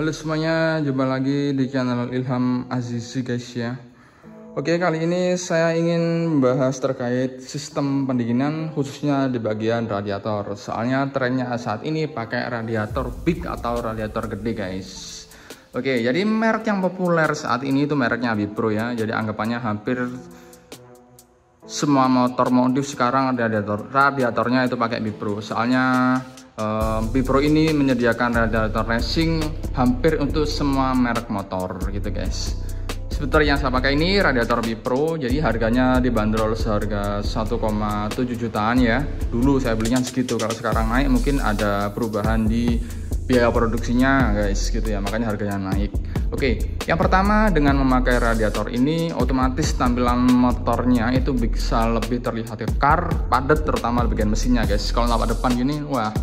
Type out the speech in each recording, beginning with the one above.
halo semuanya, jumpa lagi di channel Ilham Azizi guys ya. Oke, kali ini saya ingin membahas terkait sistem pendinginan khususnya di bagian radiator. Soalnya trennya saat ini pakai radiator big atau radiator gede guys. Oke, jadi merek yang populer saat ini itu mereknya Bipro ya. Jadi anggapannya hampir semua motor modif sekarang radiator radiatornya itu pakai Bipro soalnya Bipro ini menyediakan radiator racing hampir untuk semua merek motor gitu guys. Seperti yang saya pakai ini radiator Bipro jadi harganya dibanderol seharga 1,7 jutaan ya. Dulu saya belinya segitu kalau sekarang naik mungkin ada perubahan di biaya produksinya guys gitu ya. Makanya harganya naik. Oke, yang pertama dengan memakai radiator ini otomatis tampilan motornya itu bisa lebih terlihat kekar, padat terutama bagian mesinnya guys. Kalau nampak depan gini, wah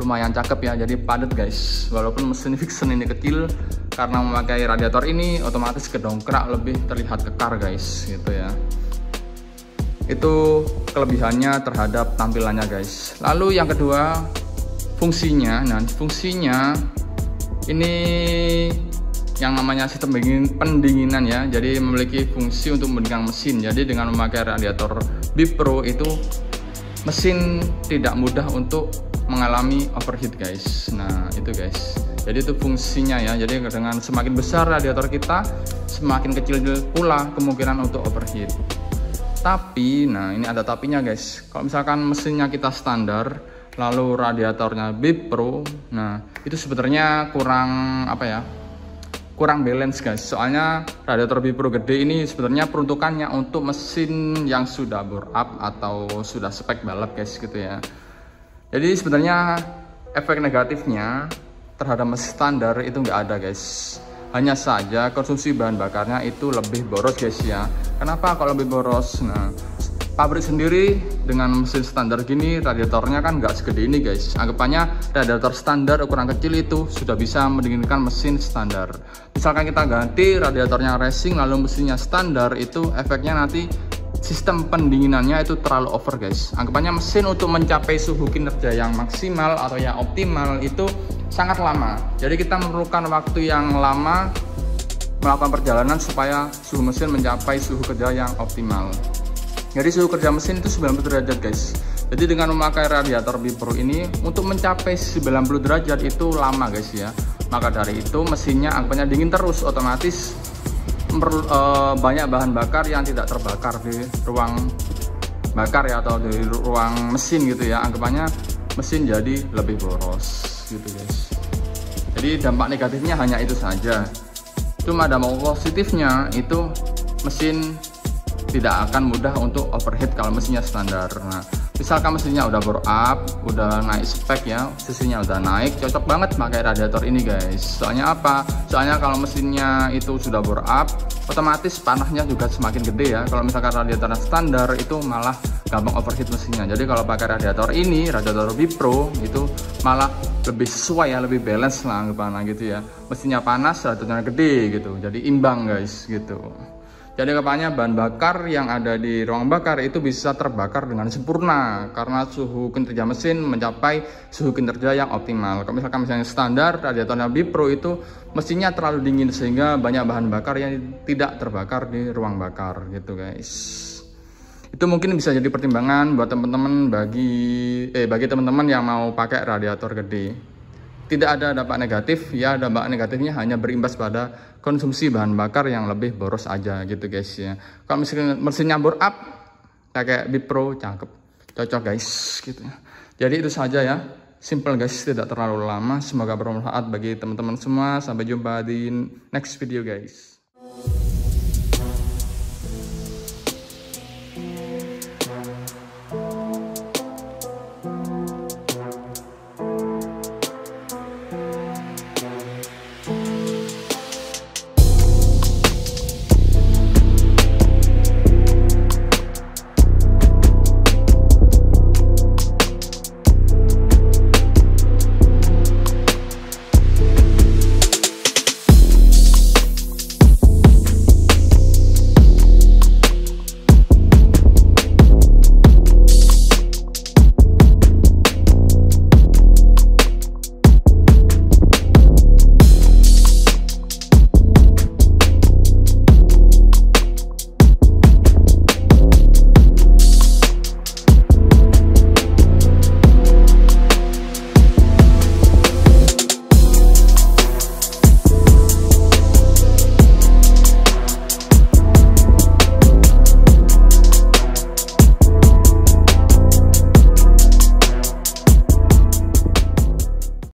lumayan cakep ya jadi padat guys. Walaupun mesin Vixen ini kecil karena memakai radiator ini otomatis kedongkrak lebih terlihat kekar guys gitu ya. Itu kelebihannya terhadap tampilannya guys. Lalu yang kedua fungsinya. Nah fungsinya ini yang namanya sistem pendinginan ya. Jadi memiliki fungsi untuk mendingin mesin. Jadi dengan memakai radiator Bipro itu mesin tidak mudah untuk mengalami overheat guys. Nah itu guys. Jadi itu fungsinya ya. Jadi dengan semakin besar radiator kita semakin kecil pula kemungkinan untuk overheat. Tapi nah ini ada tapinya guys. Kalau misalkan mesinnya kita standar lalu radiatornya BIP Pro nah itu sebenarnya kurang apa ya kurang balance guys. Soalnya radiator BIP Pro gede ini sebenarnya peruntukannya untuk mesin yang sudah bore up atau sudah spek balap guys gitu ya jadi sebenarnya efek negatifnya terhadap mesin standar itu nggak ada guys. Hanya saja konsumsi bahan bakarnya itu lebih boros guys ya. Kenapa kalau lebih boros? Nah pabrik sendiri dengan mesin standar gini radiatornya kan nggak segede ini guys. Anggapannya radiator standar ukuran kecil itu sudah bisa mendinginkan mesin standar. Misalkan kita ganti radiatornya racing lalu mesinnya standar itu efeknya nanti sistem pendinginannya itu terlalu over guys. Anggapannya mesin untuk mencapai suhu kinerja yang maksimal atau yang optimal itu sangat lama. Jadi kita memerlukan waktu yang lama melakukan perjalanan supaya suhu mesin mencapai suhu kerja yang optimal. Jadi suhu kerja mesin itu 90 derajat guys. Jadi dengan memakai radiator Bipro ini untuk mencapai 90 derajat itu lama guys ya. Maka dari itu mesinnya anggapannya dingin terus otomatis uh, banyak bahan bakar yang tidak terbakar di ruang bakar ya atau di ruang mesin gitu ya. Anggapannya mesin jadi lebih boros gitu guys. Jadi dampak negatifnya hanya itu saja. Cuma dampak positifnya itu mesin tidak akan mudah untuk overheat kalau mesinnya standar. Nah misalkan mesinnya udah bore up udah naik spek ya sisinya udah naik cocok banget pakai radiator ini guys. Soalnya apa? Soalnya kalau mesinnya itu sudah bore up otomatis panahnya juga semakin gede ya. Kalau misalkan radiator standar itu malah gampang overheat mesinnya. Jadi kalau pakai radiator ini radiator Bipro itu malah lebih sesuai ya lebih balance lah gitu ya. Mesinnya panas radiatornya gede gitu. Jadi imbang guys gitu jadi kepannya bahan bakar yang ada di ruang bakar itu bisa terbakar dengan sempurna karena suhu kinerja mesin mencapai suhu kinerja yang optimal. Kalau misalkan misalnya standar radiatornya Bipro itu mesinnya terlalu dingin sehingga banyak bahan bakar yang tidak terbakar di ruang bakar gitu guys. Itu mungkin bisa jadi pertimbangan buat teman-teman bagi eh bagi teman-teman yang mau pakai radiator gede tidak ada dampak negatif ya dampak negatifnya hanya berimbas pada konsumsi bahan bakar yang lebih boros aja gitu guys ya. Kalau misalnya mesinnya bore up kayak Bipro cakep. Cocok guys gitu ya. Jadi itu saja ya. Simple guys tidak terlalu lama. Semoga bermanfaat bagi teman-teman semua. Sampai jumpa di next video guys